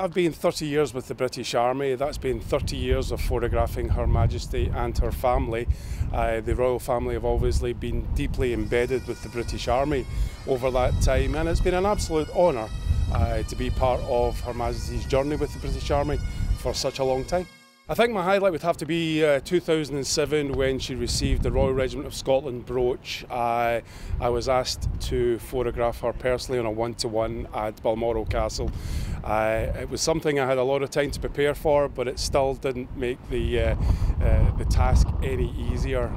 I've been 30 years with the British Army. That's been 30 years of photographing Her Majesty and her family. Uh, the royal family have obviously been deeply embedded with the British Army over that time, and it's been an absolute honour uh, to be part of Her Majesty's journey with the British Army for such a long time. I think my highlight would have to be uh, 2007 when she received the Royal Regiment of Scotland brooch. I, I was asked to photograph her personally on a one-to-one at Balmoral Castle. It was something I had a lot of time to prepare for, but it still didn't make the, uh, uh the task any easier.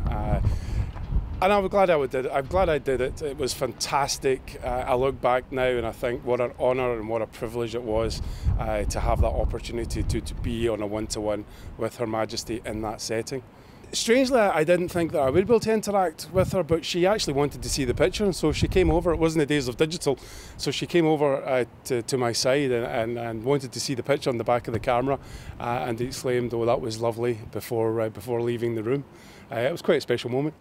And I'm glad I did it. I'm glad I did it. It was fantastic. Uh, I look back now and I think what an honour and what a privilege it was uh, to have that opportunity to, to be on a one-to-one with Her Majesty in that setting. Strangely, I didn't think that I would be able to interact with her, but she actually wanted to see the picture, and so she came over. It wasn't the days of digital, so she came over uh, to, to, my side and, and, and, wanted to see the picture on the back of the camera, uh, and exclaimed, "Oh, that was lovely!" before uh, before leaving the room. Uh, it was quite a special moment.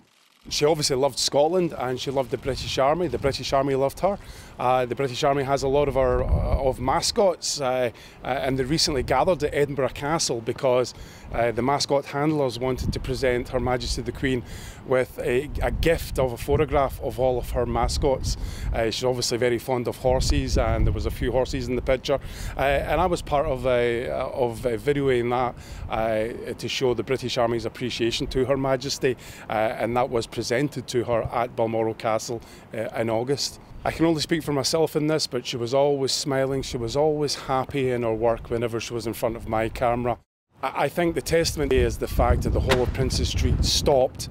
She obviously loved Scotland and she loved the British Army. The British Army loved her. Uh, the British Army has a lot of our uh, of mascots, uh, uh, and they recently gathered at Edinburgh Castle because uh, the mascot handlers wanted to present Her Majesty the Queen with a, a gift of a photograph of all of her mascots. Uh, she's obviously very fond of horses, and there was a few horses in the picture. and I was part of of videoing that to show the British Army's appreciation to Her Majesty, and that was presented to her at Balmoral Castle in August. I can only speak for myself in this, but she was always smiling, she was always happy in her work whenever she was in front of my camera. I think the testament is the fact that the whole of Princes Street stopped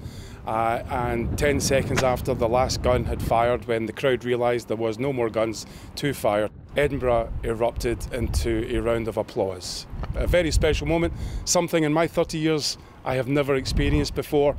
uh, and 10 seconds after the last gun had fired, when the crowd realised there was no more guns to fire, Edinburgh erupted into a round of applause. A very special moment, something in my 30 years I have never experienced before.